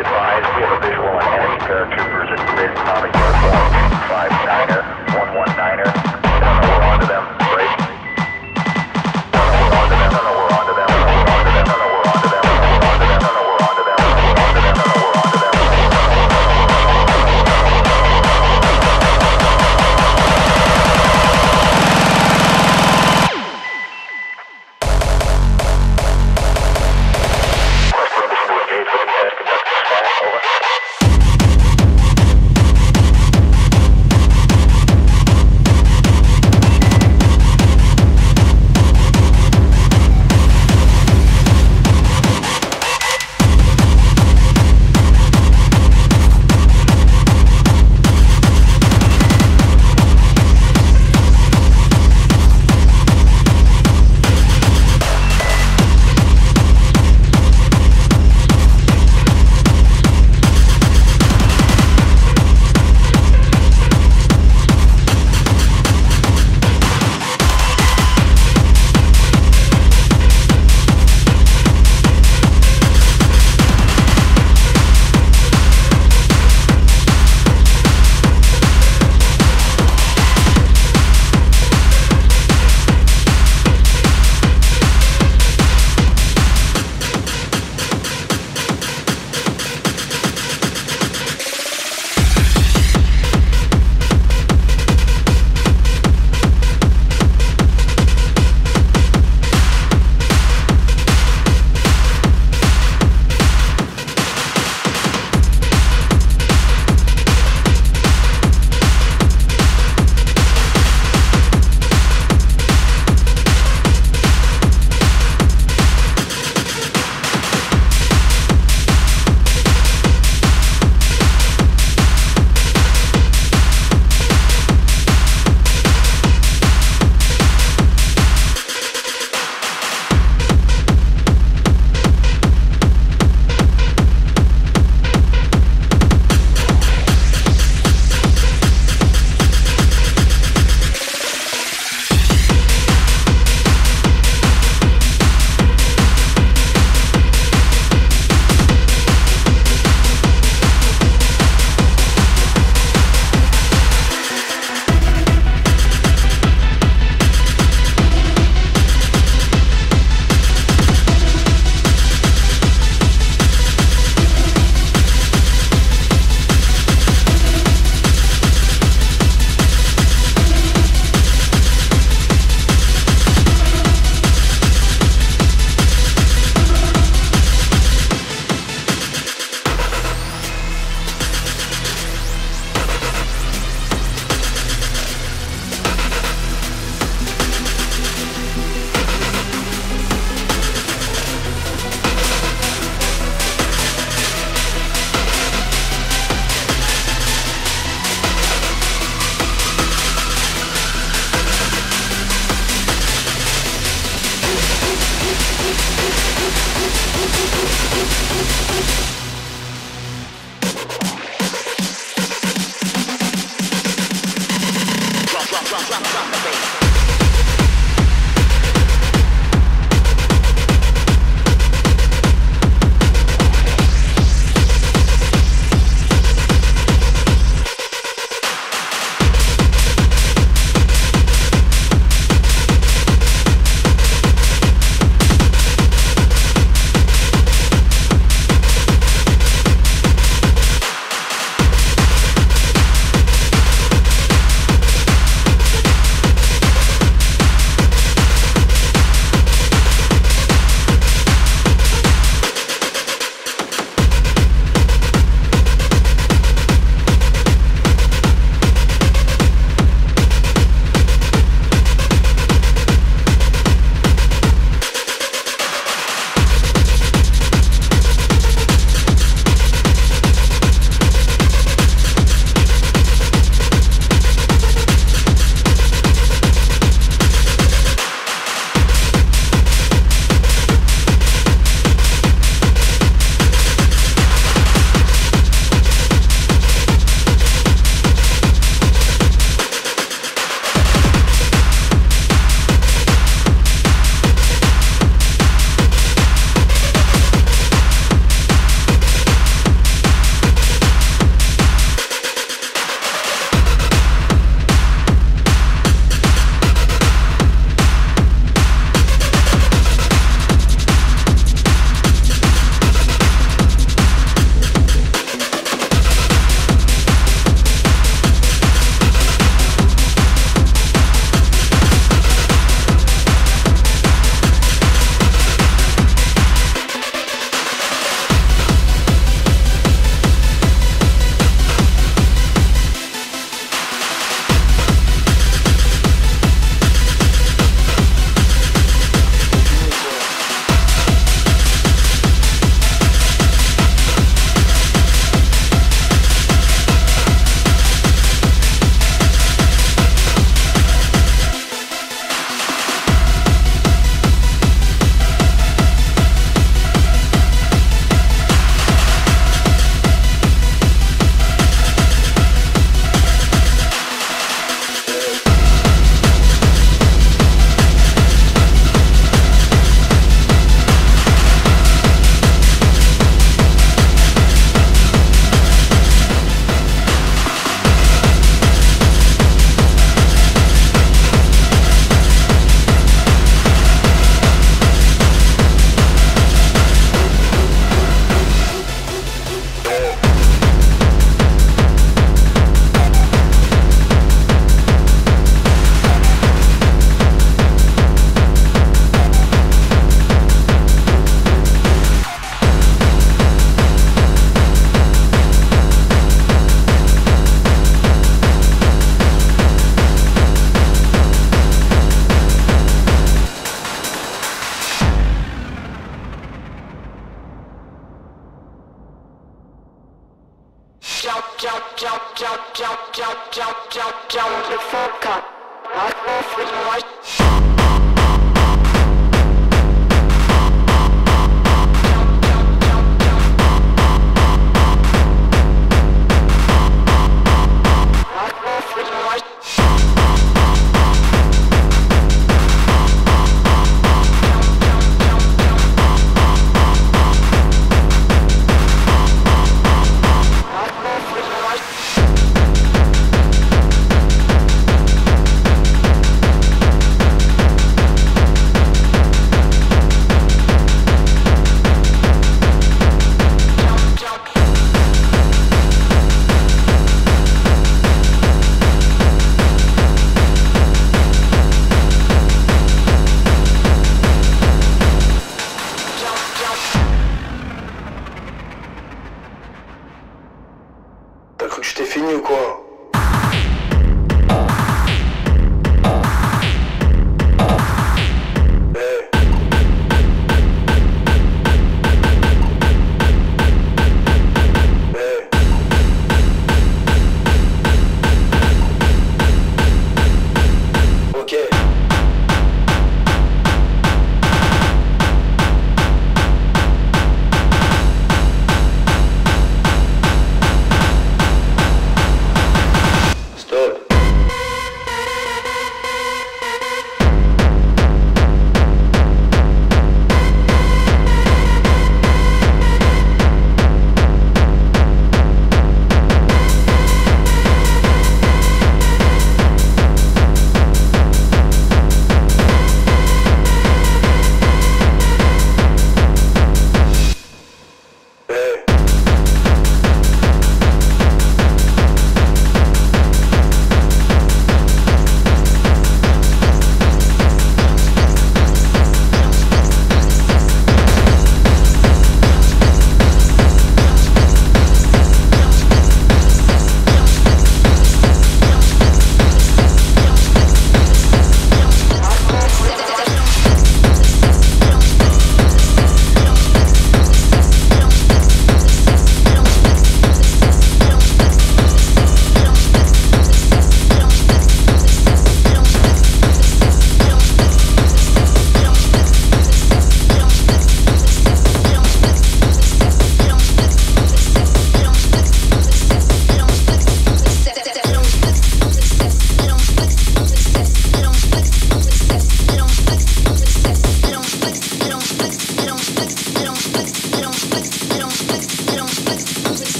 advised, we have a visual on enemy paratroopers at grid bombing airfield 59er.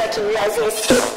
Joachim Lazis.